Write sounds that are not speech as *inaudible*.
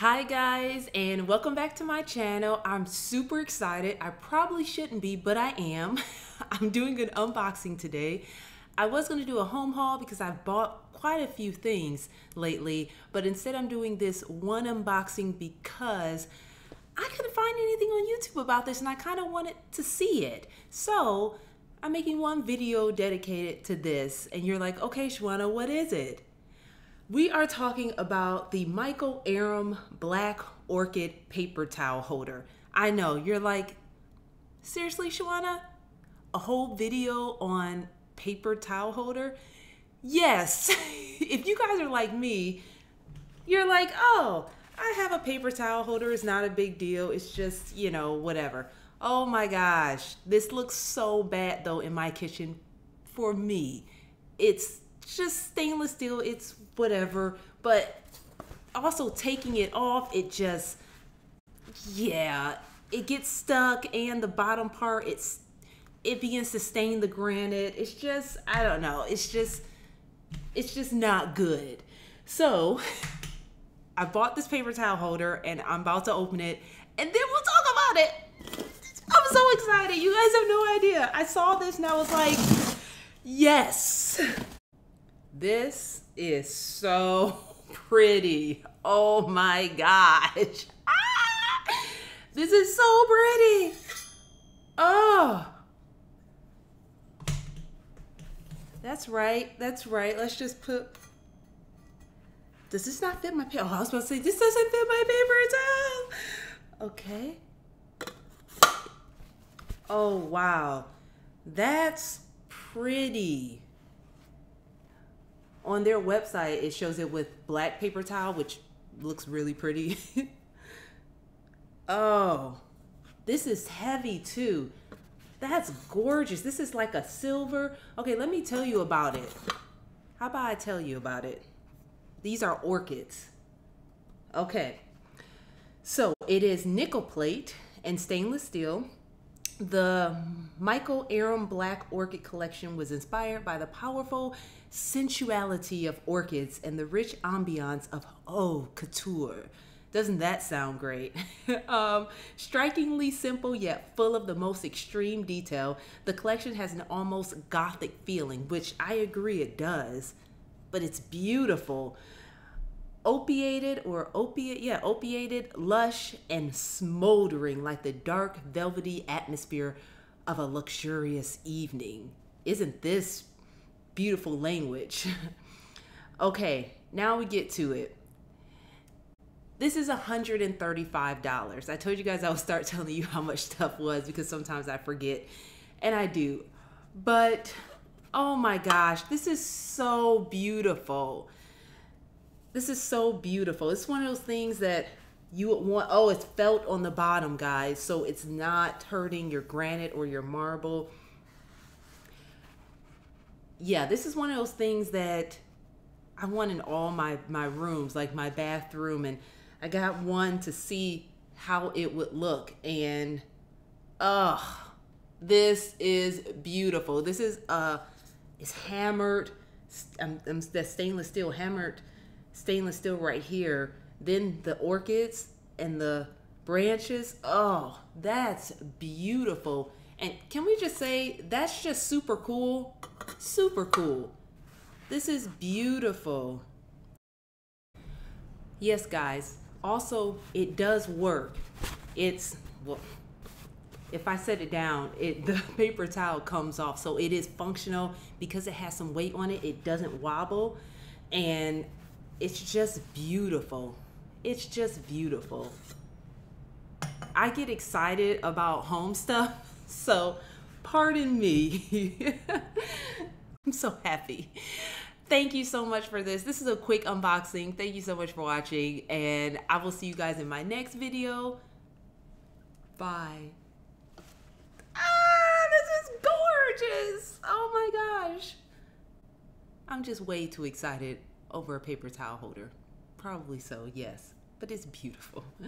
Hi guys and welcome back to my channel. I'm super excited. I probably shouldn't be, but I am. *laughs* I'm doing an unboxing today. I was going to do a home haul because I've bought quite a few things lately, but instead I'm doing this one unboxing because I couldn't find anything on YouTube about this and I kind of wanted to see it. So I'm making one video dedicated to this and you're like, okay, Shajuana, what is it? We are talking about the Michael Aram Black Orchid Paper Towel Holder. I know, you're like, seriously, Shajuana? A whole video on paper towel holder? Yes. *laughs* if you guys are like me, you're like, oh, I have a paper towel holder. It's not a big deal. It's just, you know, whatever. Oh my gosh. This looks so bad though in my kitchen for me. It's just stainless steel. It's whatever. But also taking it off, it just, yeah, it gets stuck and the bottom part, it's, it begins to stain the granite. It's just, I don't know. It's just, it's just not good. So *laughs* I bought this paper towel holder and I'm about to open it and then we'll talk about it. I'm so excited. You guys have no idea. I saw this and I was like, yes. This is so *laughs* pretty. Oh my gosh. Ah, this is so pretty. Oh. That's right. That's right. Let's just put. Does this not fit my paper? Oh, I was about to say, this doesn't fit my paper towel. Okay. Oh, wow. That's pretty on their website it shows it with black paper towel which looks really pretty. *laughs* Oh this is heavy too. That's gorgeous. This is like a silver. Okay let me tell you about it. How about i tell you about it? These are orchids. Okay. So it is nickel plate and stainless steel the Michael Aram Black Orchid Collection was inspired by the powerful sensuality of orchids and the rich ambiance of haute couture. Doesn't that sound great? *laughs* um, strikingly simple yet full of the most extreme detail, the collection has an almost gothic feeling, which I agree it does, but it's beautiful opiated or opiate, yeah, opiated, lush, and smoldering like the dark, velvety atmosphere of a luxurious evening. Isn't this beautiful language? *laughs* okay, now we get to it. This is $135. I told you guys I would start *laughs* telling you how much stuff was because sometimes I forget, and I do. But oh my gosh, this is so beautiful. This is so beautiful. It's one of those things that you want. Oh, it's felt on the bottom, guys. So it's not hurting your granite or your marble. Yeah, this is one of those things that I want in all my, my rooms, like my bathroom. And I got one to see how it would look. And, oh, this is beautiful. This is, uh, it's hammered. Um, um, that stainless steel hammered stainless steel right here. Then the orchids and the branches. Oh, that's beautiful. And can we just say that's just super cool? Super cool. This is beautiful. Yes, guys. Also, it does work. It's, well, if I set it down, it *laughs* the paper towel comes off. So it is functional because it has some weight on it. It doesn't wobble. And it's just beautiful. It's just beautiful. I get excited about home stuff, *laughs* so pardon me. *laughs* I'm so happy. Thank you so much for this. This is a quick unboxing. Thank you so much for watching, and I will see you guys in my next video. Bye. Ah, this is gorgeous. Oh my gosh. I'm just way too excited over a paper towel holder. Probably so, yes, but it's beautiful. *laughs*